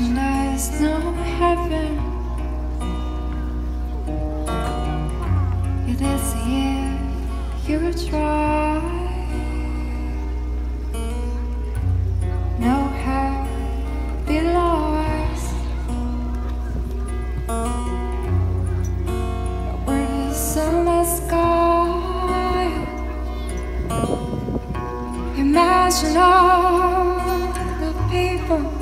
Imagine there's no heaven. It is here you try. No hell below us. Where the sunless sky. Imagine all the people,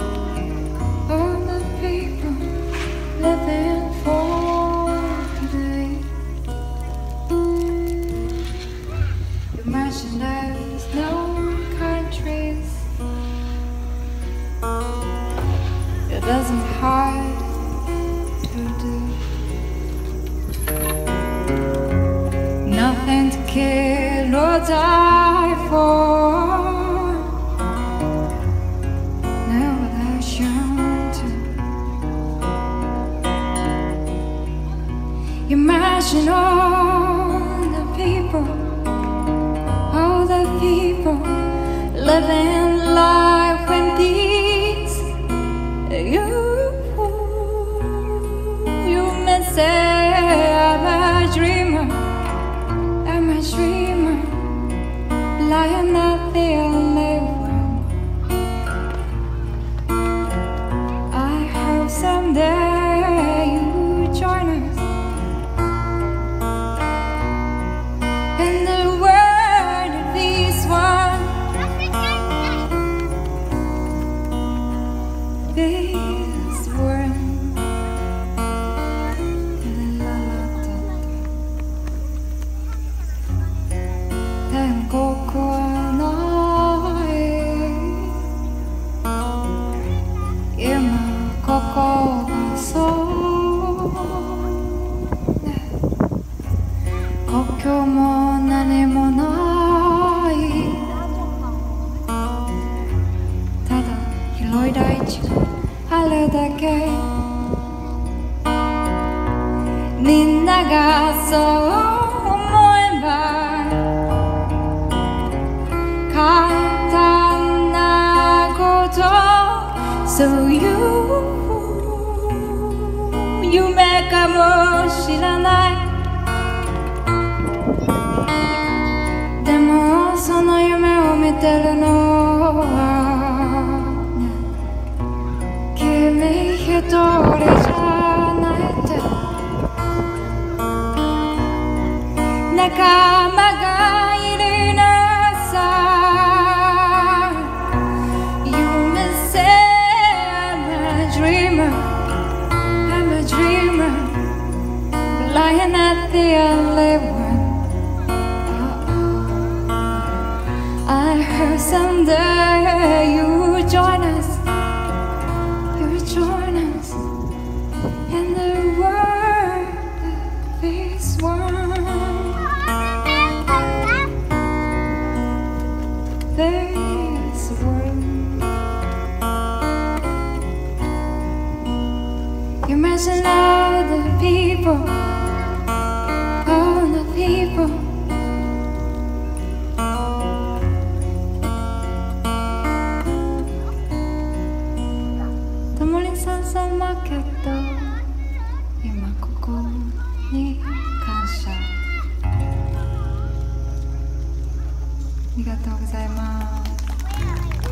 doesn't hard to do. Nothing to kill or die for. Imagine all the people, all the people living say I'm a dreamer, I'm a dreamer, but I am 故郷も何もない。ただ広い大地があるだけ。みんながそう思えば簡単なこと。そういう夢かもしれない。I'm a dreamer. I'm a dreamer. But not the only one I heard someday you join us. You join us in the world of this world. This world. You mention all the people, ありがとうございます。